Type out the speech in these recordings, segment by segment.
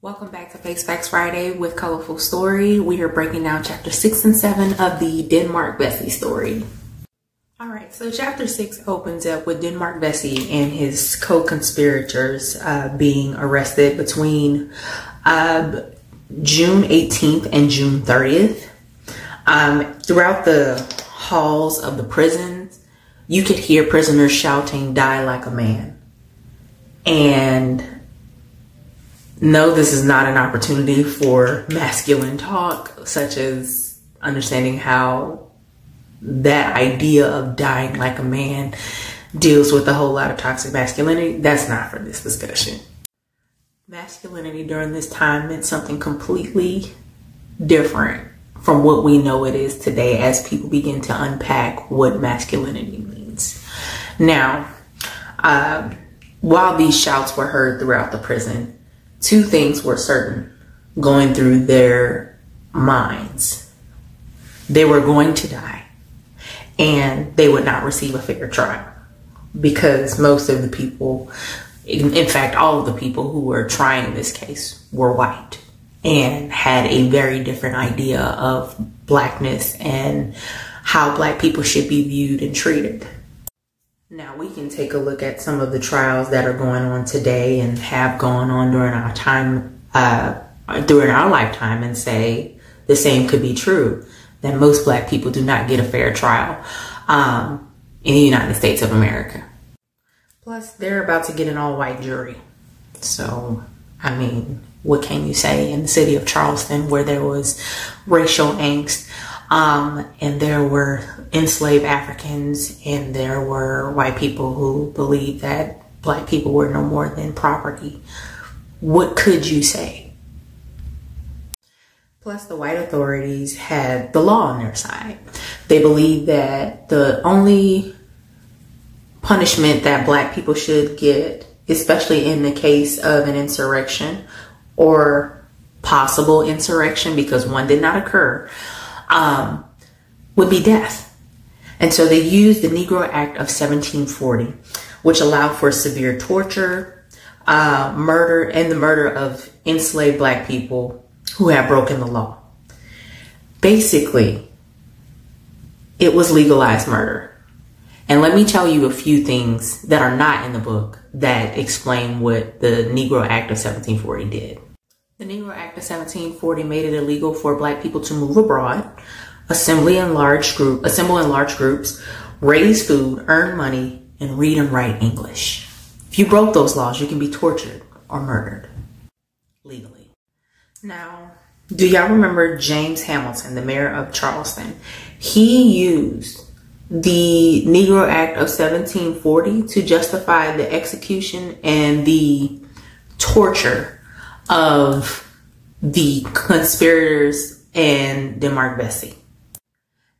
Welcome back to Face Facts Friday with ColorFull Story. We are breaking down chapter six and seven of the Denmark Vesey story. All right, so chapter six opens up with Denmark Vesey and his co-conspirators uh, being arrested between uh, June 18th and June 30th. Um, throughout the halls of the prisons, you could hear prisoners shouting, "Die like a man," and no, this is not an opportunity for masculine talk, such as understanding how that idea of dying like a man deals with a whole lot of toxic masculinity. That's not for this discussion. Masculinity during this time meant something completely different from what we know it is today as people begin to unpack what masculinity means. Now, uh, while these shouts were heard throughout the prison, two things were certain going through their minds. They were going to die and they would not receive a fair trial because most of the people, in, fact, all of the people who were trying this case were white and had a very different idea of blackness and how black people should be viewed and treated. Now we can take a look at some of the trials that are going on today and have gone on during our time, uh, during our lifetime and say the same could be true that most black people do not get a fair trial um, in the United States of America. Plus, they're about to get an all white jury. So, I mean, what can you say in the city of Charleston where there was racial angst? Um, and there were enslaved Africans and there were white people who believed that black people were no more than property. What could you say? Plus, the white authorities had the law on their side. They believed that the only punishment that black people should get, especially in the case of an insurrection or possible insurrection, because one did not occur, um, would be death. And so they used the Negro Act of 1740, which allowed for severe torture, uh, murder, and the murder of enslaved black people who had broken the law. Basically, it was legalized murder. And let me tell you a few things that are not in the book that explain what the Negro Act of 1740 did. The Negro Act of 1740 made it illegal for black people to move abroad, assembly in large group, assemble in large groups, raise food, earn money, and read and write English. If you broke those laws, you can be tortured or murdered legally. Now, do y'all remember James Hamilton, the mayor of Charleston? He used the Negro Act of 1740 to justify the execution and the torture of the conspirators and Denmark Vesey.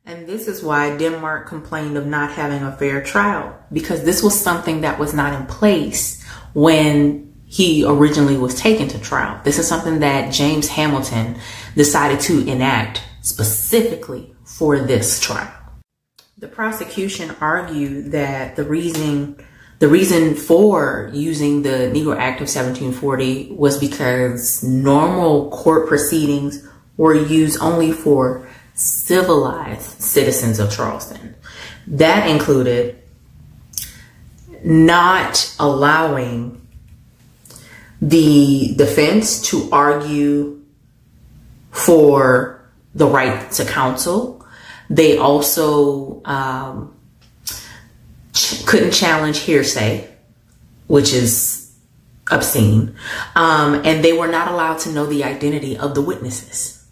And this is why Denmark complained of not having a fair trial because this was something that was not in place when he originally was taken to trial. This is something that James Hamilton decided to enact specifically for this trial. The prosecution argued that the reason the reason for using the Negro Act of 1740 was because normal court proceedings were used only for civilized citizens of Charleston. That included not allowing the defense to argue for the right to counsel. They also um, couldn't challenge hearsay, which is obscene. Um, and they were not allowed to know the identity of the witnesses.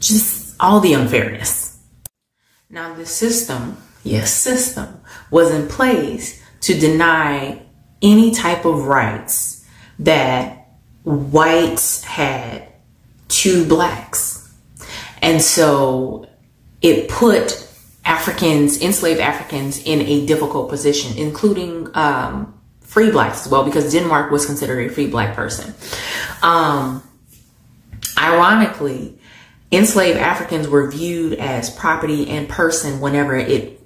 Just all the unfairness. Now, the system, yes, system, was in place to deny any type of rights that whites had to blacks. And so it put Africans, enslaved Africans, in a difficult position, including um, free blacks as well, because Denmark was considered a free black person. Um, ironically, enslaved Africans were viewed as property and person whenever it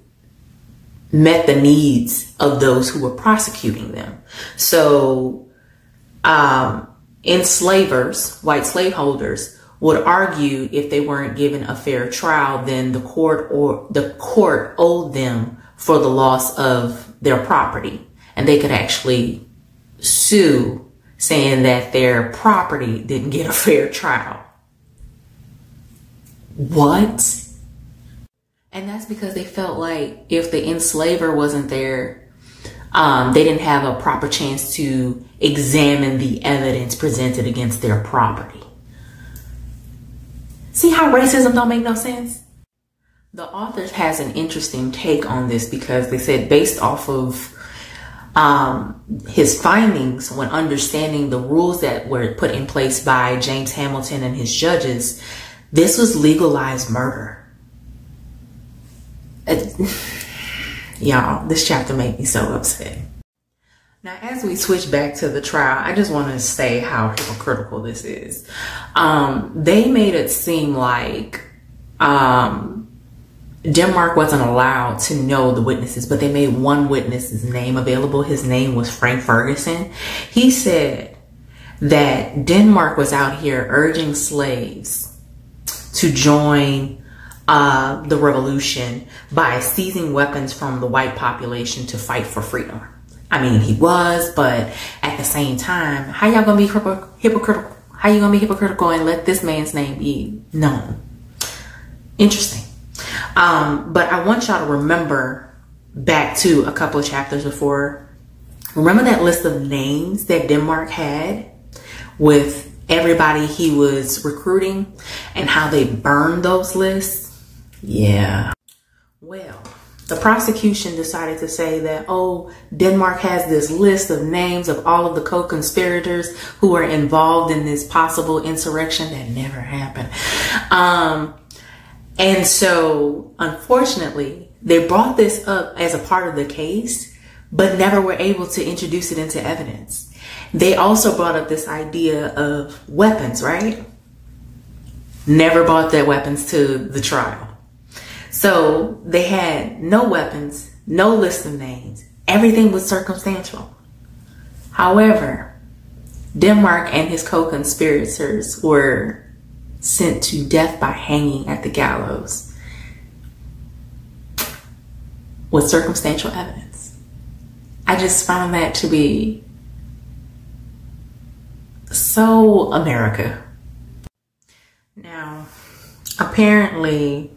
met the needs of those who were prosecuting them. So, um, enslavers, white slaveholders, would argue if they weren't given a fair trial, then the court or the court owed them for the loss of their property. And they could actually sue saying that their property didn't get a fair trial. What? And that's because they felt like if the enslaver wasn't there, um, they didn't have a proper chance to examine the evidence presented against their property. See how racism don't make no sense? The author has an interesting take on this because they said based off of um, his findings when understanding the rules that were put in place by James Hamilton and his judges, this was legalized murder. y'all, this chapter made me so upset. Now, as we switch back to the trial, I just want to say how hypocritical this is. Um, they made it seem like um, Denmark wasn't allowed to know the witnesses, but they made one witness's name available. His name was Frank Ferguson. He said that Denmark was out here urging slaves to join uh, the revolution by seizing weapons from the white population to fight for freedom. I mean, he was, but at the same time, how y'all gonna be hypocritical? How you gonna be hypocritical and let this man's name be known? Interesting. Um, but I want y'all to remember back to a couple of chapters before. Remember that list of names that Denmark had with everybody he was recruiting and how they burned those lists? Yeah. Well, the prosecution decided to say that, oh, Denmark has this list of names of all of the co conspirators who are involved in this possible insurrection that never happened. Um, and so, unfortunately, they brought this up as a part of the case, but never were able to introduce it into evidence. They also brought up this idea of weapons, right? Never brought their weapons to the trial. So they had no weapons, no list of names. Everything was circumstantial. However, Denmark and his co-conspirators were sent to death by hanging at the gallows with circumstantial evidence. I just found that to be so America. Now, apparently,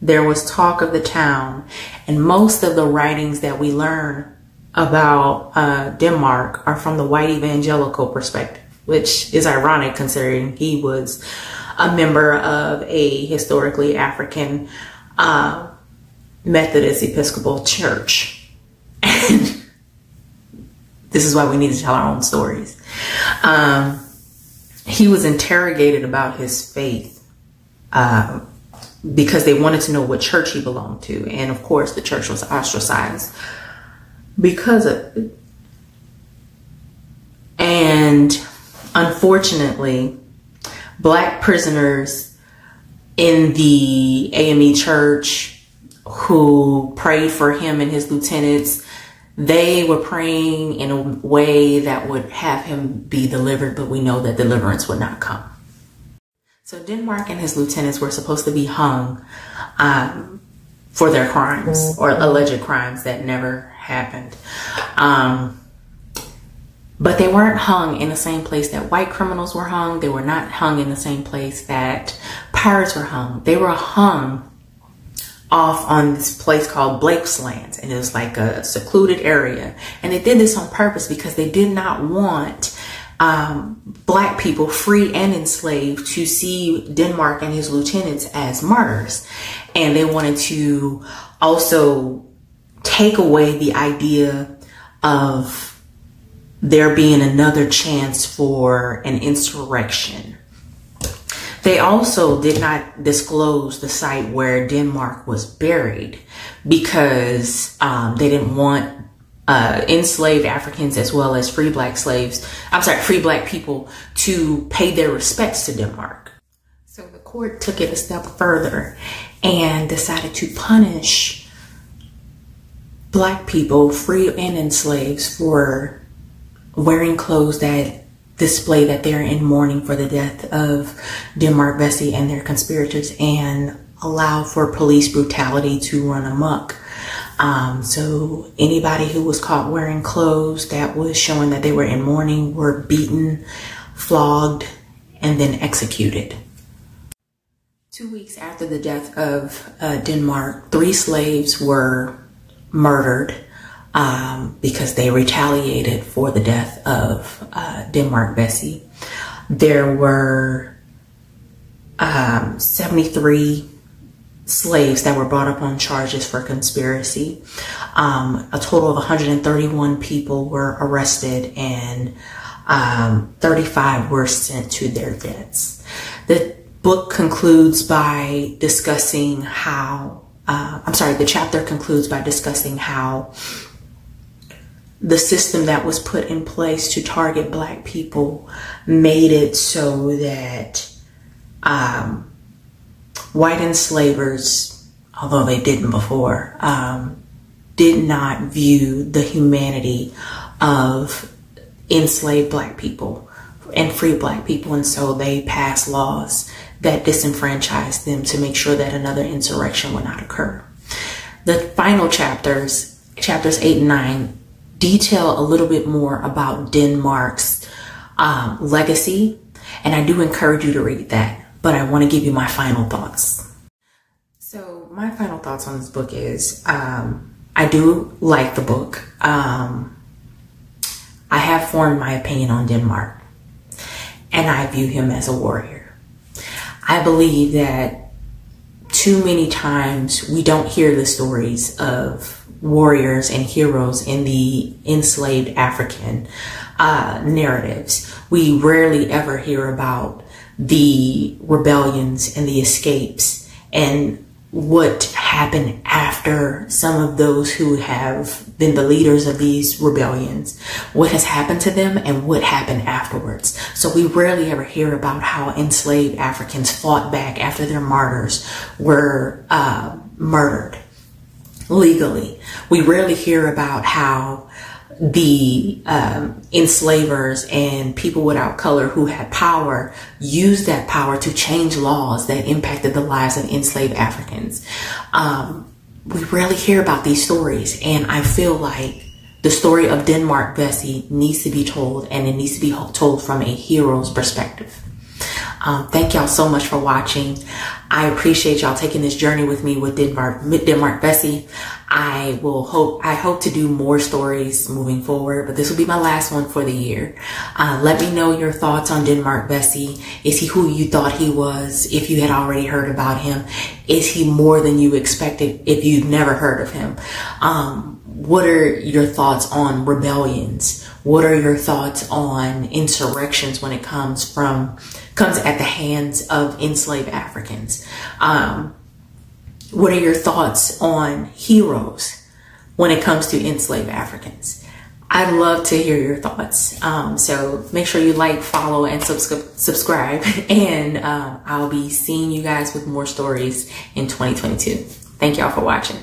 there was talk of the town, and most of the writings that we learn about uh, Denmark are from the white evangelical perspective, which is ironic considering he was a member of a historically African uh, Methodist Episcopal church. And this is why we need to tell our own stories. Um, he was interrogated about his faith. Uh, because they wanted to know what church he belonged to. And of course, the church was ostracized because of it. And unfortunately, black prisoners in the AME church who prayed for him and his lieutenants, they were praying in a way that would have him be delivered, but we know that deliverance would not come. So Denmark and his lieutenants were supposed to be hung um, for their crimes or alleged crimes that never happened. Um, but they weren't hung in the same place that white criminals were hung. They were not hung in the same place that pirates were hung. They were hung off on this place called Blake's Land. And it was like a secluded area. And they did this on purpose because they did not want um, black people, free and enslaved, to see Denmark and his lieutenants as martyrs. And they wanted to also take away the idea of there being another chance for an insurrection. They also did not disclose the site where Denmark was buried because um, they didn't want uh, enslaved Africans as well as free black slaves, I'm sorry, free black people to pay their respects to Denmark. So the court took it a step further and decided to punish black people, free and enslaved, for wearing clothes that display that they're in mourning for the death of Denmark Vesey and their conspirators and allow for police brutality to run amok. Um, so anybody who was caught wearing clothes that was showing that they were in mourning were beaten, flogged, and then executed. Two weeks after the death of uh, Denmark, three slaves were murdered um, because they retaliated for the death of uh, Denmark Vesey. There were um, 73 slaves that were brought up on charges for conspiracy. Um, a total of 131 people were arrested and um, 35 were sent to their deaths. The book concludes by discussing how, uh, I'm sorry, the chapter concludes by discussing how the system that was put in place to target black people made it so that um, white enslavers, although they didn't before, um, did not view the humanity of enslaved black people and free black people. And so they passed laws that disenfranchised them to make sure that another insurrection would not occur. The final chapters, chapters eight and nine, detail a little bit more about Denmark's um, legacy. And I do encourage you to read that but I want to give you my final thoughts. So, my final thoughts on this book is um, I do like the book. Um, I have formed my opinion on Denmark, and I view him as a warrior. I believe that too many times we don't hear the stories of warriors and heroes in the enslaved African uh, narratives. We rarely ever hear about the rebellions and the escapes and what happened after some of those who have been the leaders of these rebellions, what has happened to them and what happened afterwards. So we rarely ever hear about how enslaved Africans fought back after their martyrs were uh, murdered legally. We rarely hear about how the um, enslavers and people without color who had power used that power to change laws that impacted the lives of enslaved Africans. Um, we rarely hear about these stories, and I feel like the story of Denmark Vesey needs to be told, and it needs to be told from a hero's perspective. Um, thank y'all so much for watching. I appreciate y'all taking this journey with me with Denmark, Denmark Vesey. I will hope, I hope to do more stories moving forward, but this will be my last one for the year. Uh, let me know your thoughts on Denmark Vesey. Is he who you thought he was if you had already heard about him? Is he more than you expected if you've never heard of him? Um, what are your thoughts on rebellions? What are your thoughts on insurrections when it comes from comes at the hands of enslaved Africans. Um, what are your thoughts on heroes when it comes to enslaved Africans? I'd love to hear your thoughts. Um, so make sure you like, follow, and subscribe. subscribe. And um, I'll be seeing you guys with more stories in 2022. Thank y'all for watching.